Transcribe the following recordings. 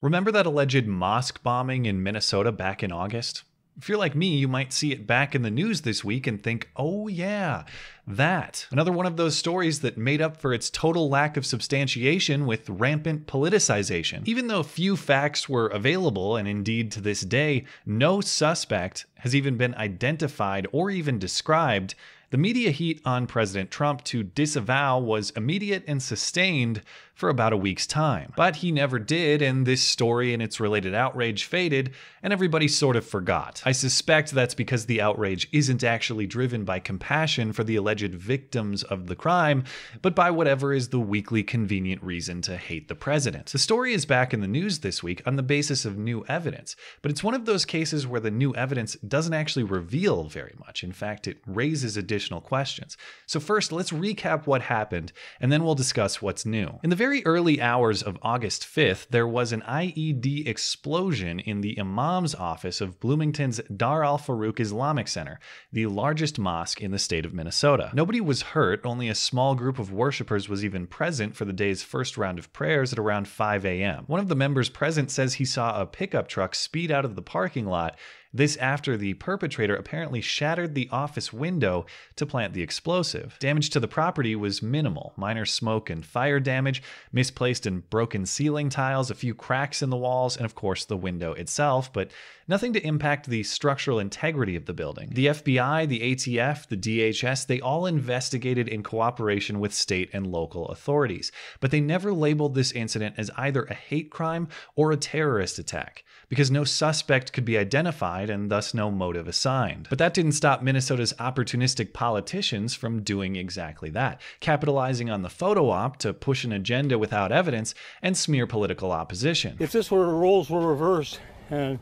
Remember that alleged mosque bombing in Minnesota back in August? If you're like me, you might see it back in the news this week and think, oh yeah, that. Another one of those stories that made up for its total lack of substantiation with rampant politicization. Even though few facts were available, and indeed to this day, no suspect has even been identified or even described, the media heat on President Trump to disavow was immediate and sustained for about a week's time. But he never did, and this story and its related outrage faded, and everybody sort of forgot. I suspect that's because the outrage isn't actually driven by compassion for the alleged victims of the crime, but by whatever is the weekly convenient reason to hate the president. The story is back in the news this week on the basis of new evidence, but it's one of those cases where the new evidence doesn't actually reveal very much. In fact, it raises additional questions. So, first, let's recap what happened, and then we'll discuss what's new. In the very very early hours of August 5th, there was an IED explosion in the Imam's office of Bloomington's Dar al Farooq Islamic Center, the largest mosque in the state of Minnesota. Nobody was hurt, only a small group of worshippers was even present for the day's first round of prayers at around 5 a.m. One of the members present says he saw a pickup truck speed out of the parking lot this after the perpetrator apparently shattered the office window to plant the explosive. Damage to the property was minimal minor smoke and fire damage, misplaced and broken ceiling tiles, a few cracks in the walls, and of course the window itself, but nothing to impact the structural integrity of the building. The FBI, the ATF, the DHS, they all investigated in cooperation with state and local authorities, but they never labeled this incident as either a hate crime or a terrorist attack because no suspect could be identified and thus no motive assigned. But that didn't stop Minnesota's opportunistic politicians from doing exactly that, capitalizing on the photo op to push an agenda without evidence and smear political opposition. If this were the roles were reversed, and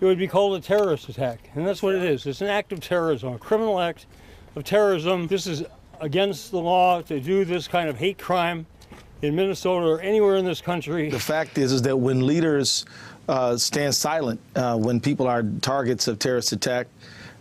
it would be called a terrorist attack. And that's what it is. It's an act of terrorism, a criminal act of terrorism. This is against the law to do this kind of hate crime in Minnesota or anywhere in this country. The fact is, is that when leaders uh, stand silent uh, when people are targets of terrorist attack.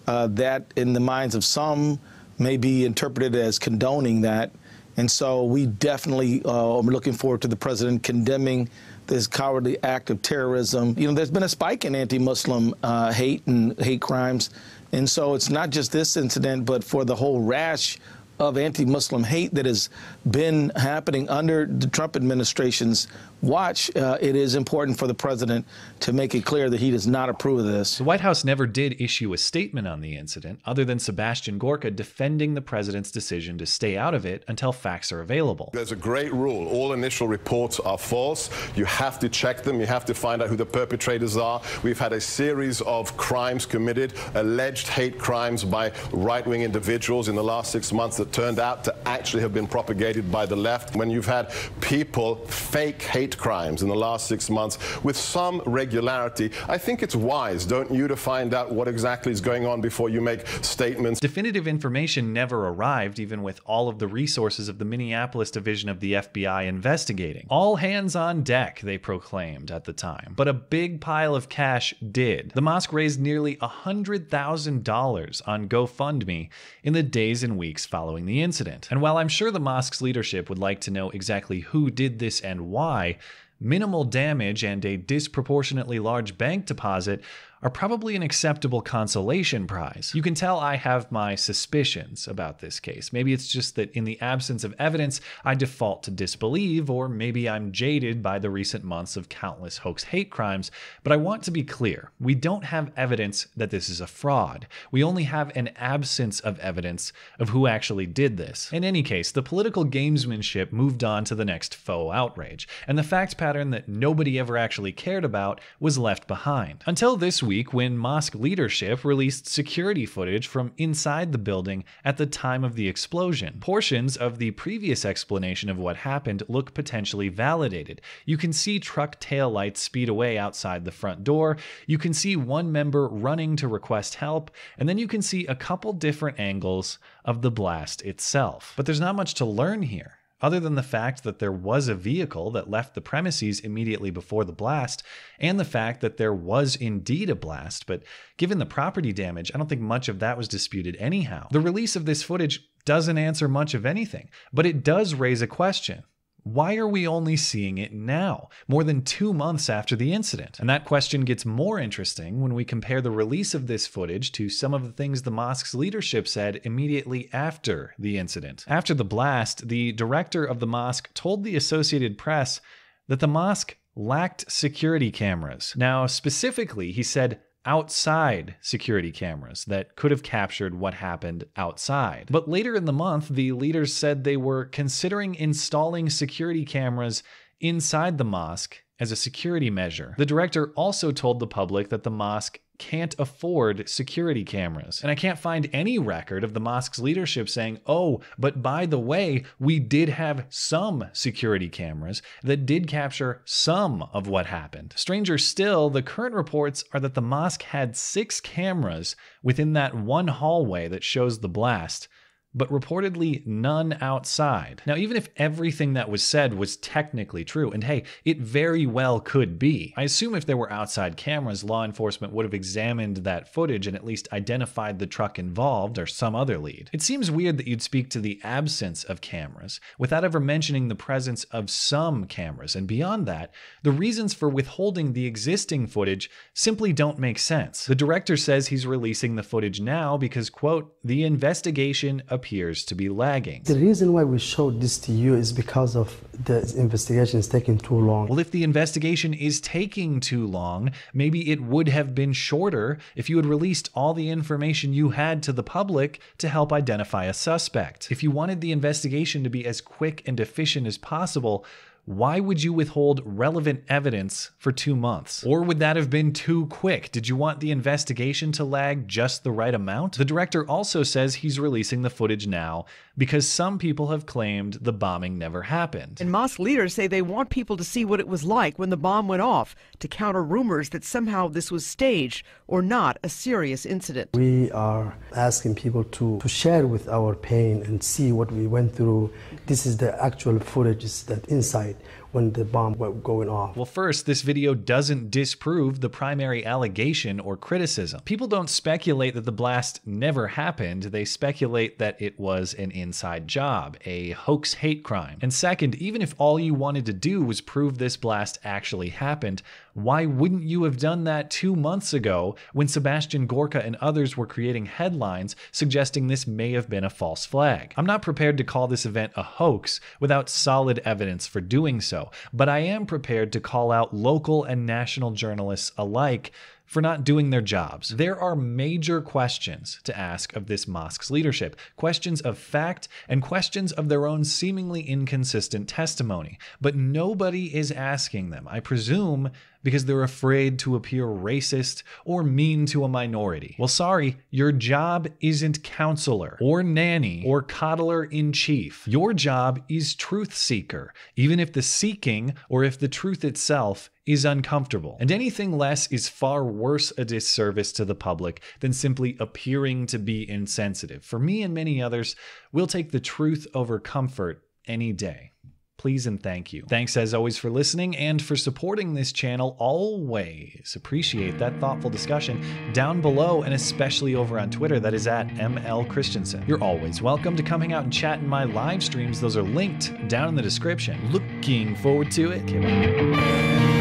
Uh, that, in the minds of some, may be interpreted as condoning that. And so we definitely uh, are looking forward to the president condemning this cowardly act of terrorism. You know, there's been a spike in anti-Muslim uh, hate and hate crimes. And so it's not just this incident, but for the whole rash of anti-Muslim hate that has been happening under the Trump administration's watch, uh, it is important for the president to make it clear that he does not approve of this. The White House never did issue a statement on the incident, other than Sebastian Gorka defending the president's decision to stay out of it until facts are available. There's a great rule. All initial reports are false. You have to check them. You have to find out who the perpetrators are. We've had a series of crimes committed, alleged hate crimes by right-wing individuals in the last six months that turned out to actually have been propagated by the left. When you've had people fake hate crimes in the last six months with some regularity. I think it's wise, don't you, to find out what exactly is going on before you make statements. Definitive information never arrived, even with all of the resources of the Minneapolis division of the FBI investigating. All hands on deck, they proclaimed at the time. But a big pile of cash did. The mosque raised nearly $100,000 on GoFundMe in the days and weeks following the incident. And while I'm sure the mosque's leadership would like to know exactly who did this and why, minimal damage and a disproportionately large bank deposit are probably an acceptable consolation prize. You can tell I have my suspicions about this case. Maybe it's just that in the absence of evidence, I default to disbelieve, or maybe I'm jaded by the recent months of countless hoax hate crimes. But I want to be clear we don't have evidence that this is a fraud. We only have an absence of evidence of who actually did this. In any case, the political gamesmanship moved on to the next faux outrage, and the fact pattern that nobody ever actually cared about was left behind. Until this week when mosque leadership released security footage from inside the building at the time of the explosion. Portions of the previous explanation of what happened look potentially validated. You can see truck tail lights speed away outside the front door, you can see one member running to request help, and then you can see a couple different angles of the blast itself. But there's not much to learn here other than the fact that there was a vehicle that left the premises immediately before the blast, and the fact that there was indeed a blast. But given the property damage, I don't think much of that was disputed anyhow. The release of this footage doesn't answer much of anything, but it does raise a question. Why are we only seeing it now, more than two months after the incident? And that question gets more interesting when we compare the release of this footage to some of the things the mosque's leadership said immediately after the incident. After the blast, the director of the mosque told the Associated Press that the mosque lacked security cameras. Now, specifically, he said outside security cameras that could have captured what happened outside. But later in the month, the leaders said they were considering installing security cameras inside the mosque as a security measure. The director also told the public that the mosque can't afford security cameras. And I can't find any record of the mosque's leadership saying, oh, but by the way, we did have some security cameras that did capture some of what happened. Stranger still, the current reports are that the mosque had six cameras within that one hallway that shows the blast but reportedly none outside. Now, even if everything that was said was technically true, and hey, it very well could be, I assume if there were outside cameras, law enforcement would have examined that footage and at least identified the truck involved or some other lead. It seems weird that you'd speak to the absence of cameras without ever mentioning the presence of some cameras, and beyond that, the reasons for withholding the existing footage simply don't make sense. The director says he's releasing the footage now because, quote, the investigation appears to be lagging. The reason why we showed this to you is because of the investigation is taking too long. Well, if the investigation is taking too long, maybe it would have been shorter if you had released all the information you had to the public to help identify a suspect. If you wanted the investigation to be as quick and efficient as possible, why would you withhold relevant evidence for two months? Or would that have been too quick? Did you want the investigation to lag just the right amount? The director also says he's releasing the footage now because some people have claimed the bombing never happened. And mosque leaders say they want people to see what it was like when the bomb went off to counter rumors that somehow this was staged or not a serious incident. We are asking people to, to share with our pain and see what we went through. This is the actual footage that inside when the bomb went going off. Well, first, this video doesn't disprove the primary allegation or criticism. People don't speculate that the blast never happened, they speculate that it was an inside job, a hoax hate crime. And second, even if all you wanted to do was prove this blast actually happened, why wouldn't you have done that two months ago when Sebastian Gorka and others were creating headlines suggesting this may have been a false flag? I'm not prepared to call this event a hoax without solid evidence for doing so, but I am prepared to call out local and national journalists alike for not doing their jobs. There are major questions to ask of this mosque's leadership questions of fact and questions of their own seemingly inconsistent testimony. But nobody is asking them, I presume, because they're afraid to appear racist or mean to a minority. Well, sorry, your job isn't counselor or nanny or coddler in chief. Your job is truth seeker, even if the seeking or if the truth itself is uncomfortable. And anything less is far worse a disservice to the public than simply appearing to be insensitive. For me and many others, we'll take the truth over comfort any day please and thank you. Thanks as always for listening and for supporting this channel. Always appreciate that thoughtful discussion down below and especially over on Twitter. That is at ML Christiansen. You're always welcome to coming out and chat in my live streams. Those are linked down in the description. Looking forward to it.